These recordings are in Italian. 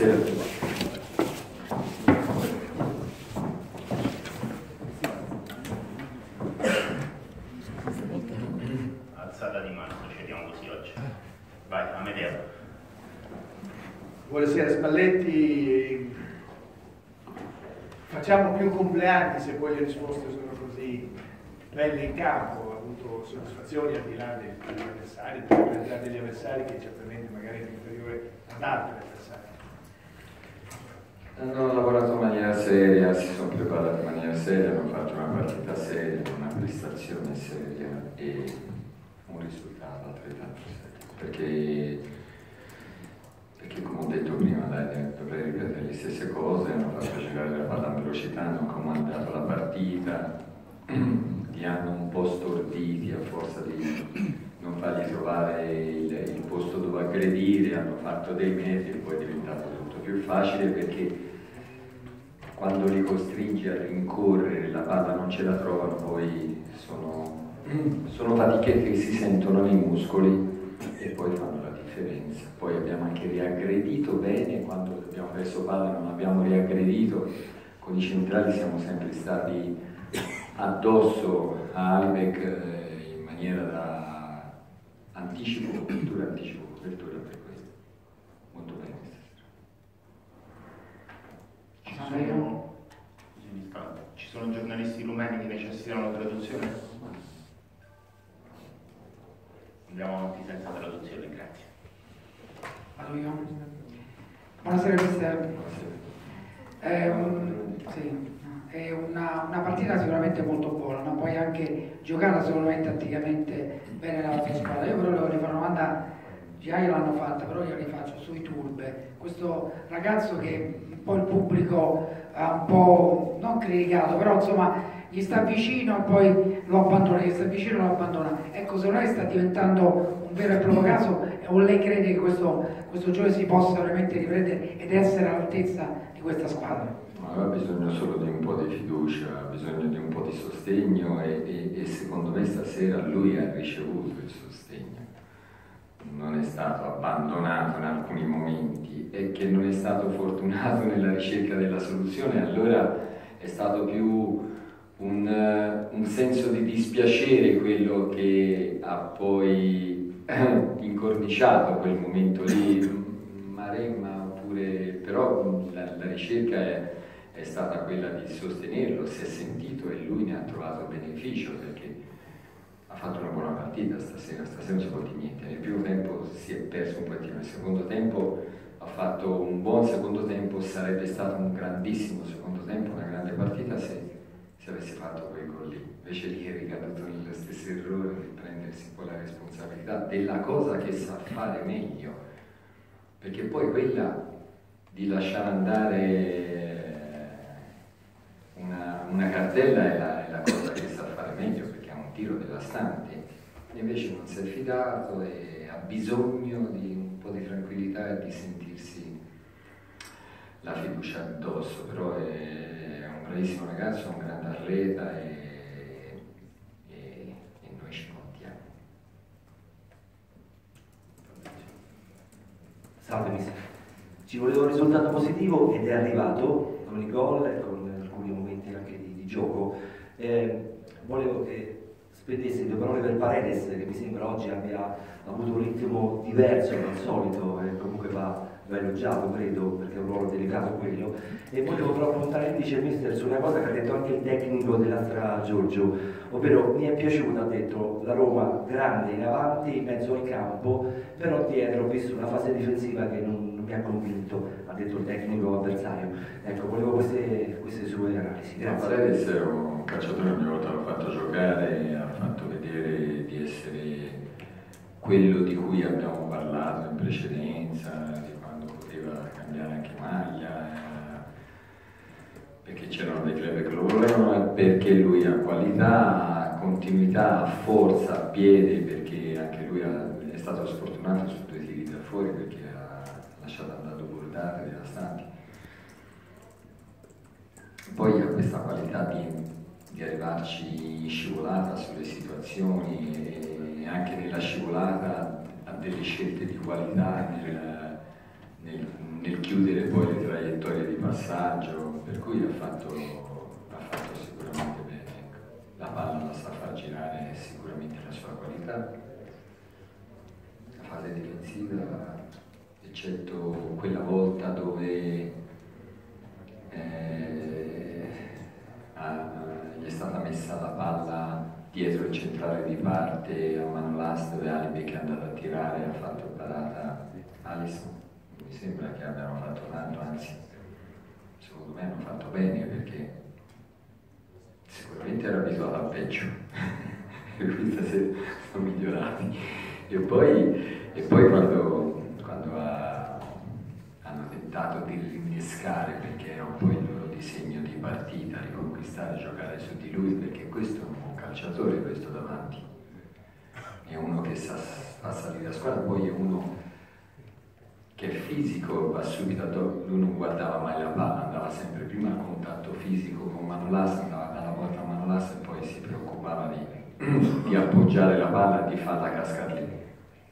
A. Alzata di mano, procediamo così oggi. Vai, Amedeo. Buonasera Spalletti, facciamo più compleanni se poi le risposte sono così belle in campo, ha avuto soddisfazioni al di là degli avversari, per la qualità degli avversari che certamente magari è inferiore ad altri avversari. Hanno lavorato in maniera seria, si sono preparati in maniera seria, hanno fatto una partita seria, una prestazione seria e un risultato altrettanto serio. Perché, perché come ho detto prima, dai, dovrei ripetere le stesse cose, hanno fatto giocare la palla in velocità, hanno comandato la partita, li hanno un po' storditi a forza di non fargli trovare il, il posto dove aggredire, hanno fatto dei metri e poi è diventato tutto più facile perché quando li costringi a rincorrere la palla non ce la trovano, poi sono, sono fatichette che si sentono nei muscoli e poi fanno la differenza. Poi abbiamo anche riaggredito bene, quando abbiamo perso palla non abbiamo riaggredito, con i centrali siamo sempre stati addosso a Albeck eh, in maniera da anticipo, copertura, anticipo, copertura per questo. Molto bene sono. Ci sono giornalisti rumeni che necessitano la traduzione? Andiamo avanti senza traduzione, grazie. Vado io? Buonasera mister. È, un- sì, è una, una partita sicuramente molto buona, no? poi anche giocata me tatticamente bene la vostra squadra. Io però volevo fare una domanda, già io l'hanno fatta, però io la rifaccio sui Turbe. Questo ragazzo che un po' il pubblico ha un po' non criticato, però insomma gli sta vicino e poi lo abbandona, gli sta vicino e lo abbandona. Ecco, secondo lei sta diventando un vero e proprio caso o lei crede che questo, questo giocatore si possa veramente riprendere ed essere all'altezza di questa squadra? Aveva bisogno solo di un po' di fiducia, ha bisogno di un po' di sostegno e, e- e secondo me stasera lui ha ricevuto il sostegno. Non è stato abbandonato in alcuni momenti e che non è stato fortunato nella ricerca della soluzione, allora è stato più un, eh, un senso di dispiacere quello che ha poi incorniciato quel momento lì. Maremma oppure però la, la ricerca è, è stata quella di sostenerlo, si è sentito e lui ne ha trovato beneficio perché ha fatto una buona partita stasera, stasera non si può dire niente, nel primo tempo si è perso un pochettino, nel secondo tempo ha fatto un buon secondo tempo, sarebbe stato un grandissimo secondo tempo, una grande partita se, se avesse fatto quel gol lì, invece lì è ricaduto nello stesso errore di prendersi un po' la responsabilità della cosa che sa fare meglio, perché poi quella di lasciare andare una, una cartella è la, è la cosa che sa fare meglio perché ha un tiro devastante invece non si è fidato e ha bisogno di un po' di tranquillità e di sentirsi la fiducia addosso, però è un bravissimo ragazzo, un grande atleta e, e- e noi ci contiamo. Salve mister. Ci voleva un risultato positivo ed è arrivato con i gol e con alcuni momenti anche di, di gioco. Eh, volevo che spendesse due parole per Paredes che mi sembra oggi abbia avuto un ritmo diverso dal solito e comunque va, va elogiato credo perché è un ruolo delicato quello. E volevo però puntare invece mister su una cosa che ha detto anche il tecnico dell'altra Giorgio ovvero mi è piaciuta ha detto la Roma grande in avanti in mezzo al campo però dietro ho visto una fase difensiva che non, non mi ha convinto ha detto il tecnico avversario. Ecco volevo queste, queste sue analisi. Grazie. Paredes è un calciatore ogni volta l'ho fatto giocare, quello di cui abbiamo parlato in precedenza, di quando poteva cambiare anche maglia, eh, perché c'erano dei club che lo volevano, e perché lui ha qualità, continuità, forza, piede, perché anche lui è stato sfortunato su due tiri da fuori perché ha lasciato andare voltate devastanti. Poi ha questa qualità di, di arrivarci scivolata sulle situazioni anche nella scivolata ha delle scelte di qualità nel, nel- nel chiudere poi passaggio, per cui ha fatto, ha fatto sicuramente bene. Ecco. La palla la sa far girare, sicuramente la sua qualità. La fase difensiva, eccetto quella volta dove eh, ha, gli è stata messa la palla dietro centrale di parte a Manolas dove Alibi che è andato a tirare ha fatto parata Alisson mi sembra che abbiano fatto tanto anzi secondo me hanno fatto bene perché sicuramente era abituato al peggio. E quindi stasera sono migliorati. E poi, e poi quando, quando ha, hanno tentato di rinnescare perché era un po' il loro disegno di partita riconquistare, giocare su di lui perché questo un calciatore questo davanti è uno che sa, sa salire a squadra poi è uno che è fisico, va subito addosso, lui non guardava mai la palla, andava sempre prima a contatto fisico con Manolas, andava dalla volta a Manolas e poi si preoccupava di, di appoggiare la palla e di farla cascare lì.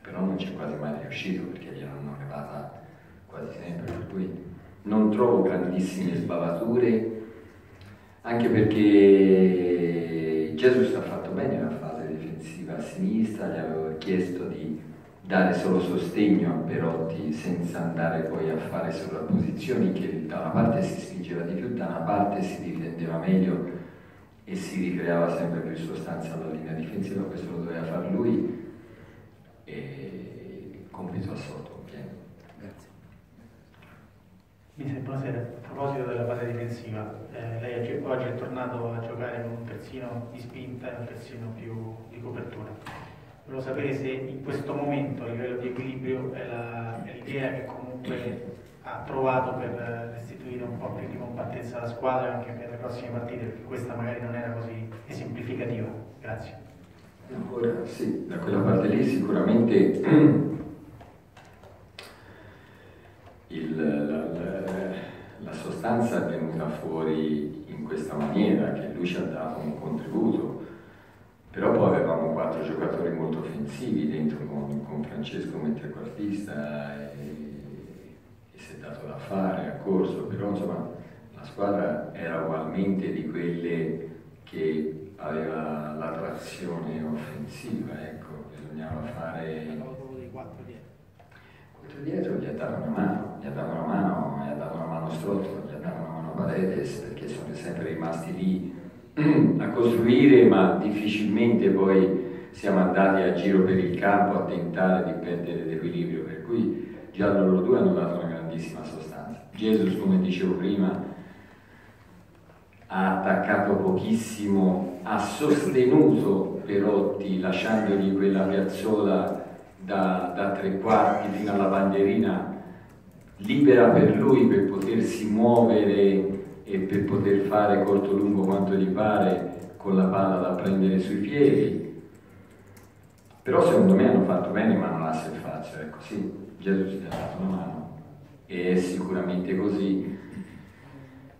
Però non c'è quasi mai riuscito perché gliel'hanno levata quasi sempre, per cui non trovo grandissime sbavature, anche perché Jesus ha fatto bene la fase difensiva a sinistra, gli avevo chiesto di dare solo sostegno a Perotti senza andare poi a fare sovrapposizioni che da una parte si spingeva di più, da una parte si difendeva meglio e si ricreava sempre più sostanza alla linea difensiva, questo lo doveva fare lui e compito assolto, pieno. Grazie. Mi buonasera. A proposito della fase difensiva, eh, lei oggi è tornato a giocare con un terzino di spinta e un terzino più di copertura Volevo sapere se in questo momento a livello di equilibrio è, l'idea che comunque ha trovato per restituire un po' più di compattezza alla squadra anche per le prossime partite, perché questa magari non era così esemplificativa. Grazie. Ora sì, da quella parte lì sicuramente il, la, la, la, sostanza è venuta fuori in questa maniera, che lui ci ha dato un contributo. Però poi avevamo quattro giocatori molto offensivi dentro con, con Francesco trequartista e, e si è dato da fare, ha corso, però insomma la squadra era ugualmente di quelle che aveva la trazione offensiva, ecco, bisognava fare... dietro gli ha dato una mano, gli ha dato una mano, gli ha dato una mano Strotto, gli ha dato una mano Paredes, perché sono sempre rimasti lì a costruire, ma difficilmente poi siamo andati a giro per il campo a tentare di perdere l'equilibrio, per cui già loro due hanno dato una grandissima sostanza. Gesù, come dicevo prima, ha attaccato pochissimo, ha sostenuto Perotti lasciandogli quella piazzola da, da tre quarti fino alla bandierina libera per lui per potersi muovere e per poter fare corto lungo quanto gli pare con la palla da prendere sui piedi. Però secondo me hanno fatto bene ma non Manolas e Faccia, ecco sì, Gesù ci ha dato una mano e è sicuramente così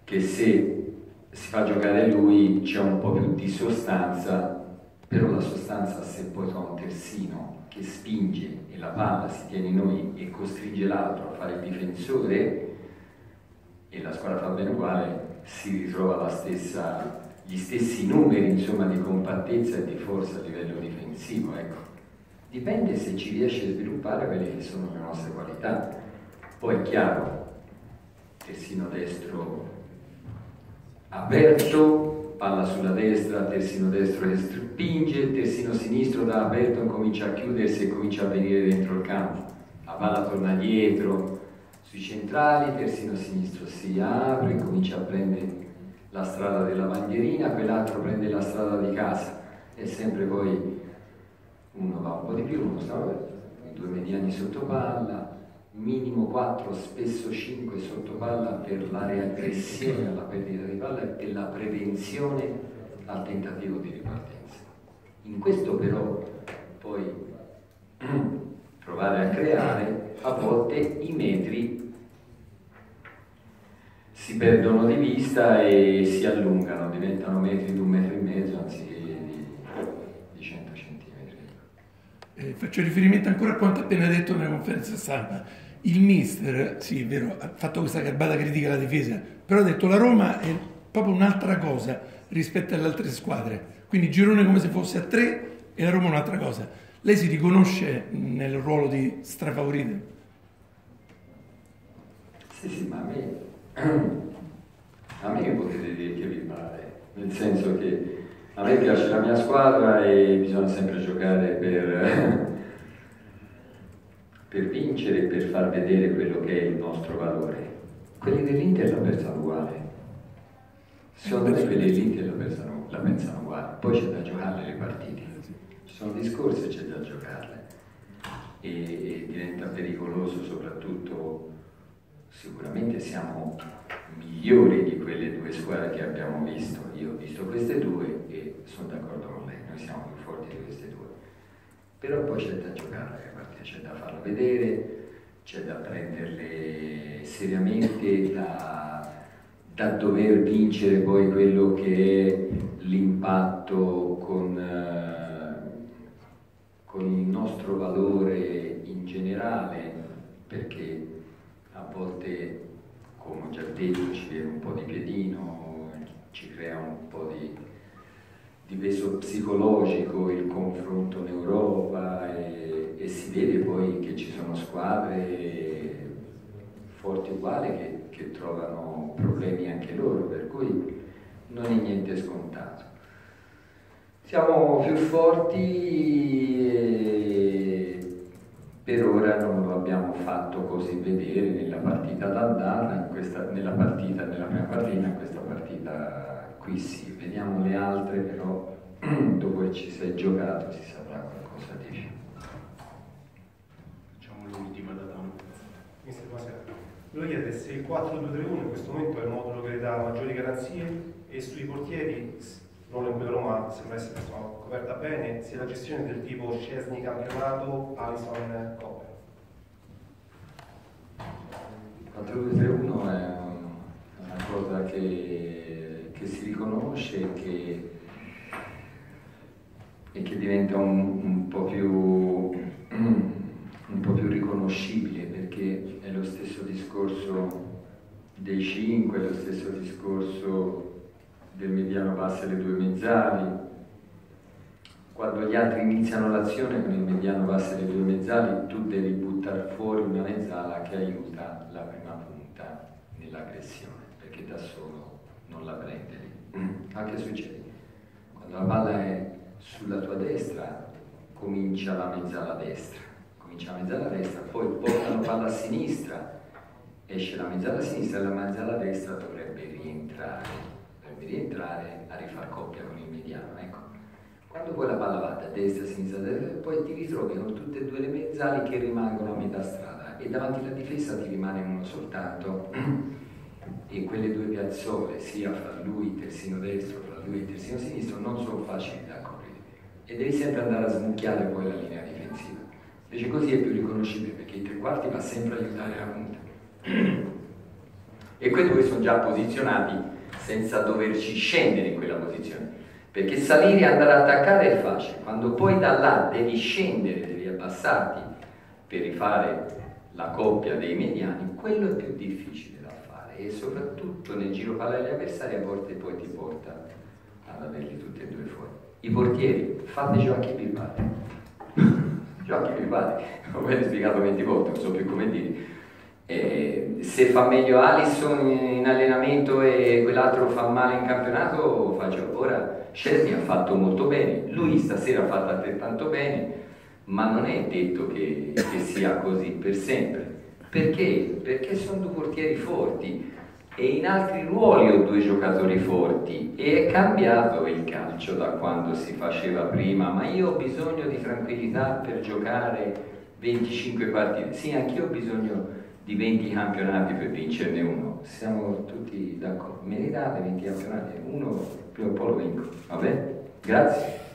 che se si fa giocare lui c'è un po' più di sostanza, però la sostanza se poi fa un terzino che spinge e la palla si tiene in noi e costringe l'altro a fare il difensore, e la squadra fa bene uguale, si ritrova stessa, gli stessi numeri insomma, di compattezza e di forza a livello difensivo. Ecco. Dipende se ci riesce a sviluppare quelle che sono le nostre qualità. Poi è chiaro, terzino destro aperto, palla sulla destra, terzino destro che spinge, terzino sinistro da aperto comincia a chiudersi e comincia a venire dentro il campo. La palla torna dietro, sui centrali, terzino sinistro si apre, comincia a prendere la strada della bandierina, quell'altro prende la strada di casa e sempre poi uno va un po' di più, uno sta due mediani sotto palla, minimo 4, spesso 5 sotto palla per la reaggressione alla perdita di palla e per la prevenzione al tentativo di ripartenza. In questo però poi provare a creare a volte i metri si perdono di vista e si allungano, diventano metri di un metro e mezzo anziché di, di 100 centimetri. Eh, faccio riferimento ancora a quanto appena detto nella conferenza stampa. Il mister, sì è vero, ha fatto questa garbata critica alla difesa, però ha detto la Roma è proprio un'altra cosa rispetto alle altre squadre. Quindi girone come se fosse a tre e la Roma un'altra cosa. Lei si riconosce nel ruolo di strafavorito? Sì, sì, ma a me, a me potete dire che vi pare, nel senso che a me piace la mia squadra e bisogna sempre giocare per, per vincere per far vedere quello che è il nostro valore. Quelli dell'Inter la pensano uguale. Secondo me quelli dell'Inter la pensano, la pensano uguale. Poi c'è da giocarle le partite. Ci sono discorsi e c'è da giocarle. E, e diventa pericoloso soprattutto sicuramente siamo migliori di quelle due squadre che abbiamo visto. Io ho visto queste due e sono d'accordo con lei, noi siamo più forti di queste due. Però poi c'è da giocare partite, c'è da farlo vedere, c'è da prenderle seriamente, da, da dover vincere poi quello che è l'impatto con, eh, con il nostro valore in generale, perché a volte, come ho già detto, ci viene un po' di piedino, ci crea un po' di, di peso psicologico il confronto in Europa e, e, si vede poi che ci sono squadre forti uguali che, che trovano problemi anche loro, per cui non è niente scontato. Siamo più forti e per ora non lo abbiamo fatto così vedere nella partita d'andata, nella partita, nella prima partita, in questa partita qui sì, vediamo le altre però dopo che ci sei giocato si saprà qualcosa di più. Facciamo l'ultima da Dano. Mister, buonasera. Lui chiede se il 4-2-3-1 in questo momento è il modulo che le dà maggiori garanzie e sui portieri non è vero ma sembra essere insomma, coperta bene, sia la gestione del tipo Scesni campionato, Alison Coppa. 4-2-3-1 è una cosa che si riconosce che, e che diventa un, un, po più, un po' più riconoscibile perché è lo stesso discorso dei 5, è lo stesso discorso del mediano basso e le due mezzali. Quando gli altri iniziano l'azione con il mediano basso e le due mezzali, tu devi buttare fuori una mezzala che aiuta la prima punta nell'aggressione, perché da solo Anche succede. Quando la palla è sulla tua destra, comincia la mezzala destra. Comincia la mezzala destra, poi portano palla a sinistra, esce la mezzala sinistra e la mezzala destra dovrebbe rientrare dovrebbe rientrare a rifar coppia con il mediano. Ecco. Quando poi la palla va da destra a sinistra, poi ti ritrovi con tutte e due le mezzali che rimangono a metà strada e davanti alla difesa ti rimane uno soltanto e quelle due piazzole, sia fra lui il terzino destro, fra lui il terzino sinistro, non sono facili da coprire e devi sempre andare a smucchiare poi la linea difensiva. Invece così è più riconoscibile perché i tre quarti va sempre a aiutare la punta. E quei due sono già posizionati senza doverci scendere in quella posizione. Perché salire e andare ad attaccare è facile, quando poi da là devi scendere, devi abbassarti per rifare la coppia dei mediani, quello è più difficile da fare e soprattutto nel giro palla degli avversari a volte poi ti porta ad averli tutti e due fuori. I portieri, fate giochi privati. giochi privati, come ho spiegato 20 volte, non so più come dire eh, se fa meglio Alisson in allenamento e quell'altro fa male in campionato, faccio ora. Scelby ha fatto molto bene, lui stasera ha fatto altrettanto bene, ma non è detto che, che sia così per sempre. Perché? Perché sono due portieri forti e in altri ruoli ho due giocatori forti e è cambiato il calcio da quando si faceva prima, ma io ho bisogno di tranquillità per giocare 25 partite. Sì, anch'io ho bisogno di 20 campionati per vincerne uno. Siamo tutti d'accordo. Meritate 20 campionati, uno prima o poi lo vinco. Va bene? Grazie.